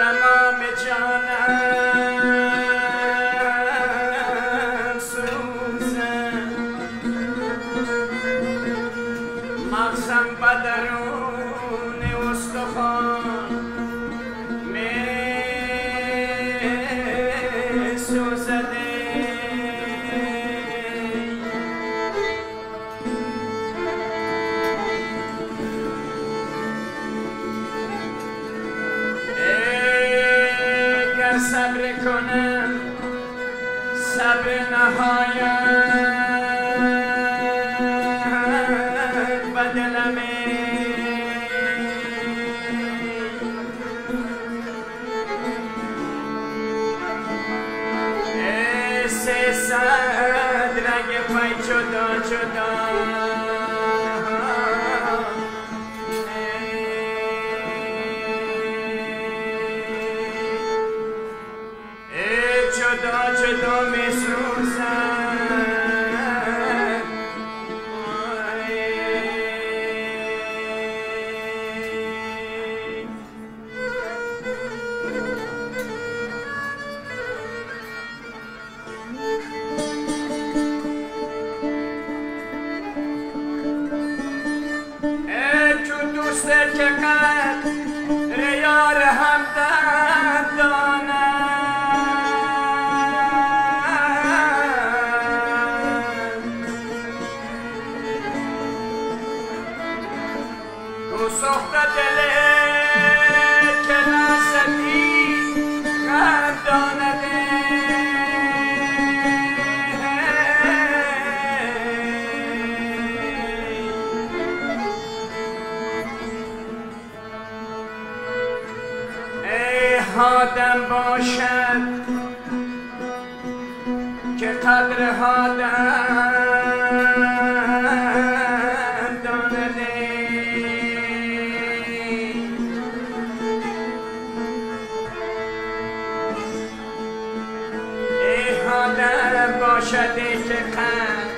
تمام جانم سوزه مغزم بدرون می‌کنه. صبر نهایت. و دلمه perdoa آدم باشد که قدر آدم دانده ای آدم باشد ای که قدر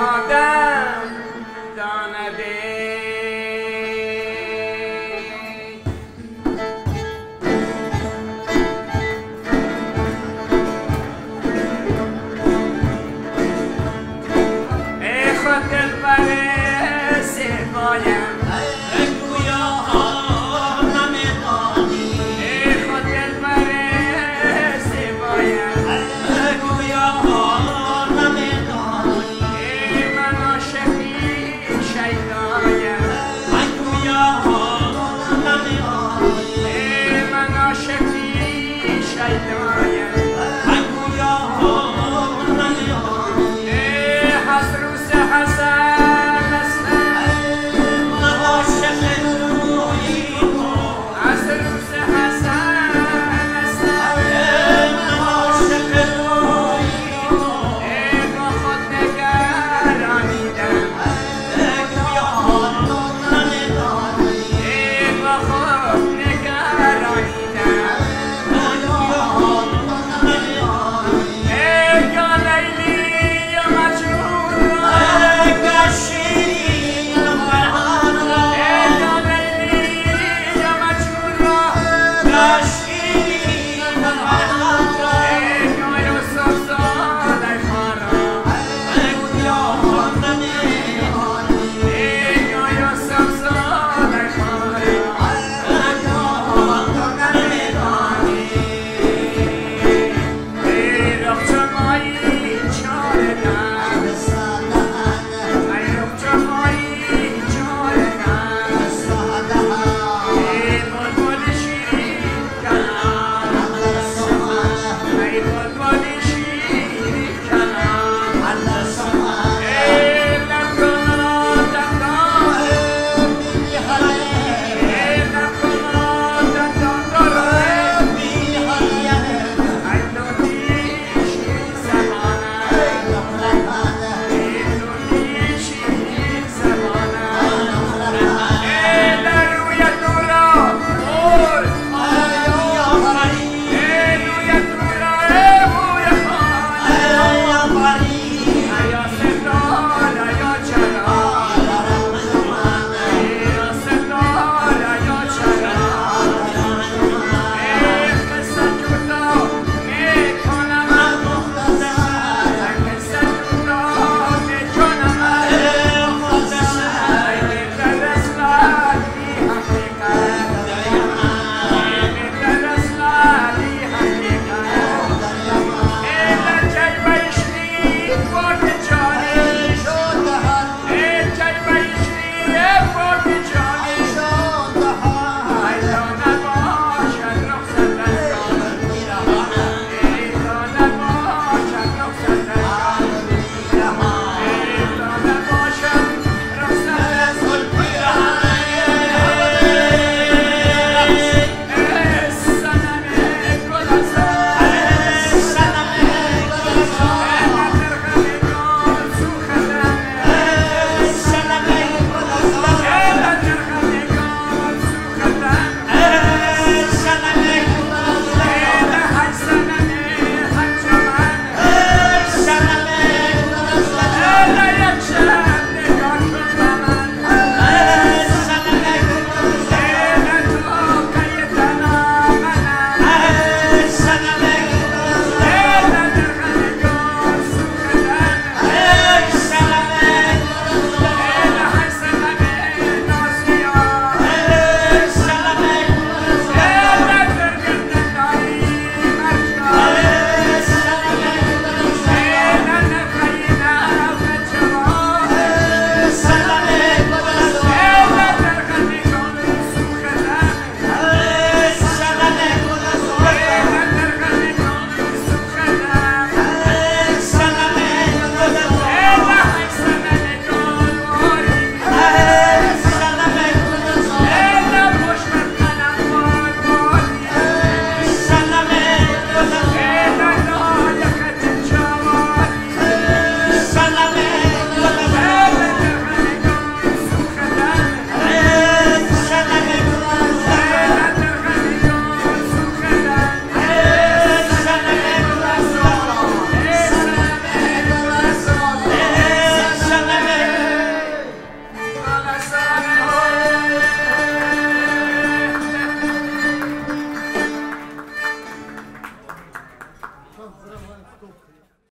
آدم Oh.